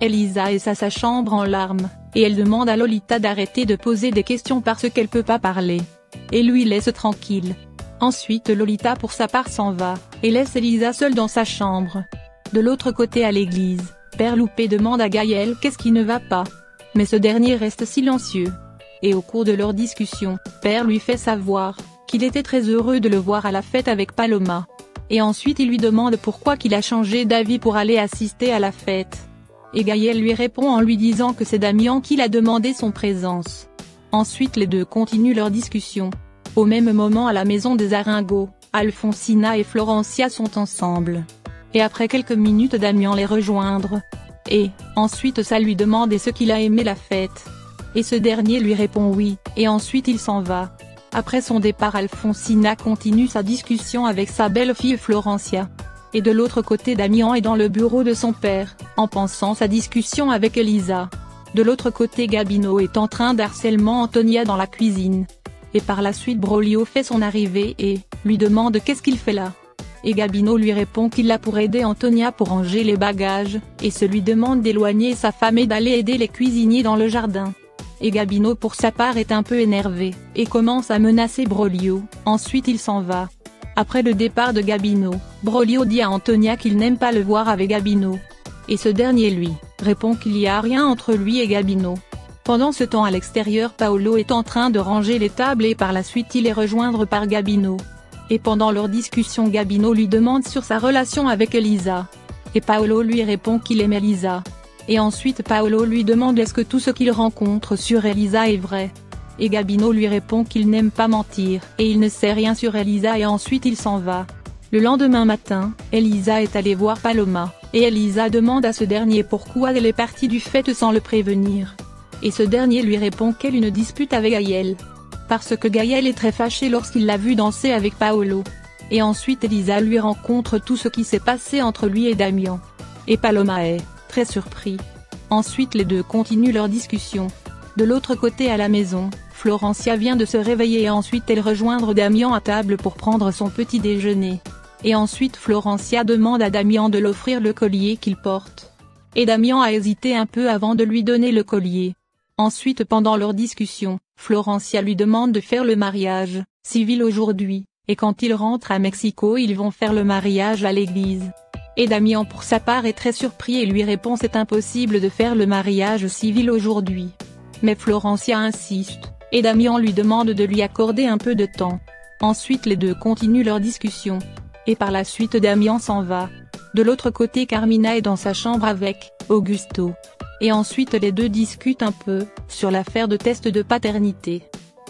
Elisa est à sa chambre en larmes, et elle demande à Lolita d'arrêter de poser des questions parce qu'elle peut pas parler. Et lui laisse tranquille. Ensuite Lolita pour sa part s'en va, et laisse Elisa seule dans sa chambre. De l'autre côté à l'église, Père Loupé demande à Gaël qu'est-ce qui ne va pas. Mais ce dernier reste silencieux. Et au cours de leur discussion, Père lui fait savoir, qu'il était très heureux de le voir à la fête avec Paloma. Et ensuite il lui demande pourquoi qu'il a changé d'avis pour aller assister à la fête. Et Gaël lui répond en lui disant que c'est Damian qui l'a demandé son présence. Ensuite les deux continuent leur discussion. Au même moment à la maison des Aringots, Alfonsina et Florencia sont ensemble. Et après quelques minutes Damian les rejoindre. Et, ensuite ça lui demande est-ce qu'il a aimé la fête? Et ce dernier lui répond oui, et ensuite il s'en va. Après son départ Alfonsina continue sa discussion avec sa belle-fille Florencia. Et de l'autre côté Damian est dans le bureau de son père, en pensant sa discussion avec Elisa. De l'autre côté Gabino est en train d'harcèlement Antonia dans la cuisine. Et par la suite Brolio fait son arrivée et, lui demande qu'est-ce qu'il fait là. Et Gabino lui répond qu'il l'a pour aider Antonia pour ranger les bagages, et se lui demande d'éloigner sa femme et d'aller aider les cuisiniers dans le jardin. Et Gabino pour sa part est un peu énervé, et commence à menacer Brolio, ensuite il s'en va. Après le départ de Gabino, Brolio dit à Antonia qu'il n'aime pas le voir avec Gabino. Et ce dernier lui, répond qu'il n'y a rien entre lui et Gabino. Pendant ce temps à l'extérieur Paolo est en train de ranger les tables et par la suite il est rejoindre par Gabino. Et pendant leur discussion Gabino lui demande sur sa relation avec Elisa. Et Paolo lui répond qu'il aime Elisa. Et ensuite Paolo lui demande est-ce que tout ce qu'il rencontre sur Elisa est vrai? Et Gabino lui répond qu'il n'aime pas mentir, et il ne sait rien sur Elisa et ensuite il s'en va. Le lendemain matin, Elisa est allée voir Paloma, et Elisa demande à ce dernier pourquoi elle est partie du fait sans le prévenir. Et ce dernier lui répond qu'elle une dispute avec Gaël. Parce que Gaël est très fâché lorsqu'il l'a vu danser avec Paolo. Et ensuite Elisa lui rencontre tout ce qui s'est passé entre lui et Damian. Et Paloma est, très surpris. Ensuite les deux continuent leur discussion. De l'autre côté à la maison, Florencia vient de se réveiller et ensuite elle rejoindre Damian à table pour prendre son petit déjeuner. Et ensuite Florencia demande à Damian de l'offrir le collier qu'il porte. Et Damian a hésité un peu avant de lui donner le collier. Ensuite pendant leur discussion, Florencia lui demande de faire le mariage, civil aujourd'hui, et quand ils rentrent à Mexico ils vont faire le mariage à l'église. Et Damian pour sa part est très surpris et lui répond c'est impossible de faire le mariage civil aujourd'hui. Mais Florencia insiste, et Damian lui demande de lui accorder un peu de temps. Ensuite les deux continuent leur discussion. Et par la suite Damian s'en va. De l'autre côté Carmina est dans sa chambre avec Augusto. Et ensuite les deux discutent un peu, sur l'affaire de test de paternité.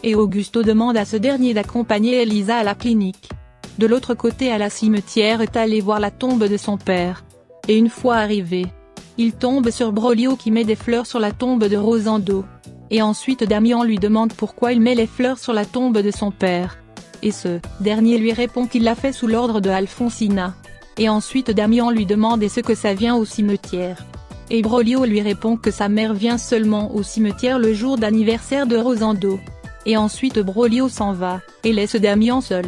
Et Augusto demande à ce dernier d'accompagner Elisa à la clinique. De l'autre côté à la cimetière est allé voir la tombe de son père. Et une fois arrivé, il tombe sur Brolio qui met des fleurs sur la tombe de Rosando. Et ensuite Damian lui demande pourquoi il met les fleurs sur la tombe de son père. Et ce, dernier lui répond qu'il l'a fait sous l'ordre de Alfonsina. Et ensuite Damian lui demande est-ce que ça vient au cimetière? Et Brolio lui répond que sa mère vient seulement au cimetière le jour d'anniversaire de Rosando. Et ensuite Brolio s'en va, et laisse Damian seul.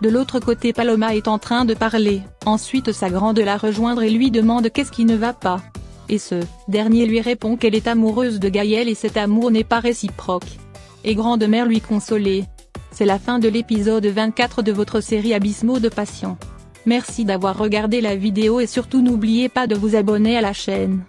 De l'autre côté Paloma est en train de parler, ensuite sa grande la rejoindre et lui demande qu'est-ce qui ne va pas. Et ce, dernier lui répond qu'elle est amoureuse de Gaël et cet amour n'est pas réciproque. Et grande-mère lui consoler. C'est la fin de l'épisode 24 de votre série Abysmaux de Passion. Merci d'avoir regardé la vidéo et surtout n'oubliez pas de vous abonner à la chaîne.